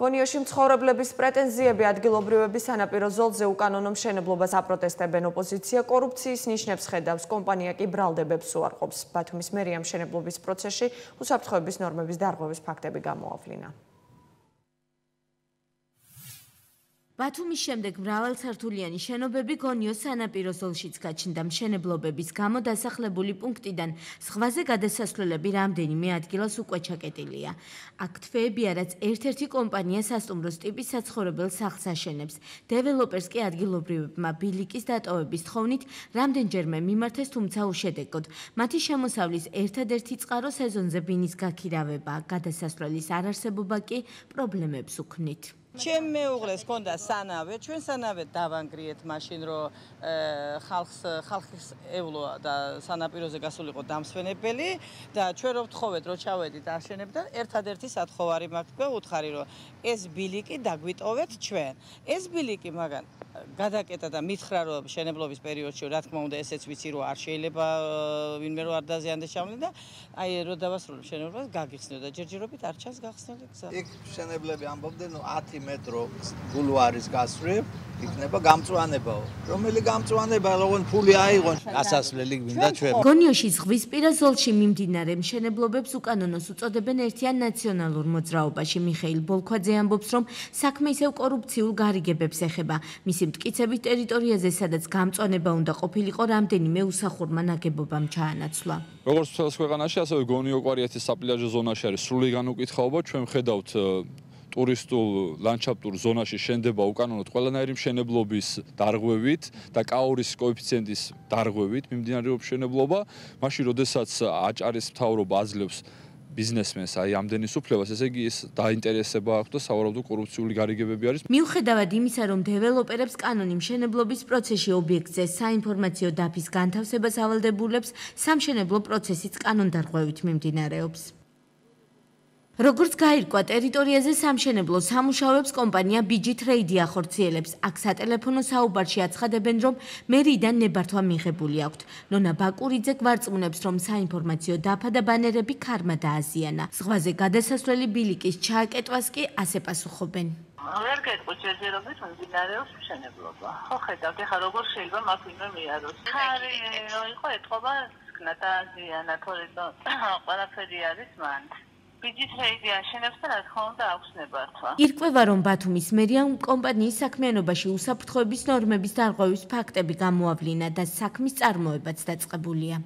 გონიოში მცხოვრებლების პრეტენზიები ადგილობრივების სანაპირო ზოლზე უკანონო მშენებლობას აპროტესტებენ. ოპოზიცია კორუფციის ნიშნებს ხედავს კომპანია კი ბრალდებებს უარყოფს. ბათუმის მერია მშენებლობის პროცესში უსაფრთხოების ნორმების დარღვევის ფაქტები გამოავლინა ბათუმის შემდეგ მრავალსართულიანი შენობები გონიოს სანაპირო ზოლშიც გაჩნდა მშენებლობების გამო დასახლებული პუნქტიდან სხვაზე გადასასვლელები რამდენიმე ადგილას უკვე ჩაკეტილია. აქ თვეებია, რაც ერთ-ერთი კომპანია სასტუმროს ტიპის საცხოვრებელ სახლს აშენებს. დეველოპერს კი ადგილობრივებმა ბილიკის დატოვების თხოვნით რამდენჯერმე მიმართეს, თუმცა უშედეგოდ. მათი შემოსავლის ერთადერთი წყარო სეზონზე ბინის გაქირავება, გადასასვლელის არარსებობა კი პრობლემებს უქმნით. ჩემ მეუღლეს ჰქონდა სანავე, ჩვენ სანავე დავანგრიეთ მაშინ რომ ხალხს ხალხის ევლო და სანაპიროზე გასულიყო დამსვენებელი და ჩვენ რო ვთხოვეთ რომ ჩავედით აშენებდა ერთადერთი სათხოვარი მაქვს უთხარი რომ ეს ბილიკი დაგვიტოვეთ ჩვენ. ეს ბილიკი მაგან გადაკეტა და მითხრა რომ შენებლობის პერიოდში რა თქმა უნდა ესეც ვიცი რომ არ შეიძლება ვინმე რომ არ დაზიანდეს ჩამლი და აი რო დავასრულებ შენებლობას გაგიხსნიო და ჯერჯერობით არ ჩანს გახსნილი გზა. იქ შენებლები ამბობდნენ 10 მეტრო გულვარის გასწრებ იქნება გამწვანებაო. რომელი გამწვანება როგორ ფული აიღონ? გასასვლელი გვინდა ჩვენ გონიოში ზღვისპირა ზოლში მიმდინარე მშენებლობებს უკანონოს უწოდებენ ერთიან ნაციონალურ მოძრაობაში. მიხეილ ბოლქვაძე ამბობს რომ საქმე ისევ კორუფციულ გარიგებებს ეხება. მისი მტკიცებით ტერიტორიაზე სადაც გამწვანება უნდა ყოფილიყო რამდენიმე უსახურმა ნაგებობამ ჩაანაცვლა. როგორც მთელს ქვეყანაში ასევე გონიოკვარიეთის საპლიაჟო ზონაში არის სრული განუკითხაობა. ჩვენ ხედავთ ტურისტულ ლანდშაფტურ ზონაში შენდება უკანონოდ ყველანაირი მშენებლობის დარღვევით და კაურის კოეფიციენტის დარღვევით მიმდინარეობს მშენებლობა, მაშინ როდესაც აჭარის მთავრობა აძლევს ბიზნესმენს აი ამდენი სუფლებას, ესე იგი ეს დაინტერესება აქვს და სავარაუდო კორუფციული გარიგებები არის. მიუხედავად იმისა, რომ დეველოპერებს კანონი მშენებლობის პროცესში ობიექტზე საინფორმაციო დაფის განთავსებას ავალდებულებს, სამშენებლო პროცესიც კანონდარღვევით მიმდინარეობს. როგორც გაირკვა ტერიტორიაზე სამშენებლო სამუშაოებს კომპანია BG Trade ახორციელებს. აქ სატელეფონო საუბარში აცხადებენ, რომ მერიდან ნებართვა მიღებული აქვთ. ნონა ბაკურიძე გვარწმუნებს, რომ საინფორმაციო დაფა და ბანერები ქარმა დააზიანა. ზღვაზე გადასასვლელი ბილიკის ჩააკეტვას კი ასე პასუხობენ. ვერ გეტყვი ჯერჯერობით მიმდინარეობს მშენებლობა. ხო ხედავთ, ეხლა როგორ შეიძლება მაგ ვინმე მიაროს. ხარი იყო ეთყობა, სკნა დააზიანა, თორემ ყველაფერი არის მან. ბიჯიტრეიდი აშენებს და რა თქმა უნდა აქვს ნებართვა. ირკვევა რომ ბათუმის მერიამ კომპანიის საქმიანობაში უსაფრთხოების ნორმების დარღვევის ფაქტები გამოავლინა და საქმის წარმოებაც დაწყებულია.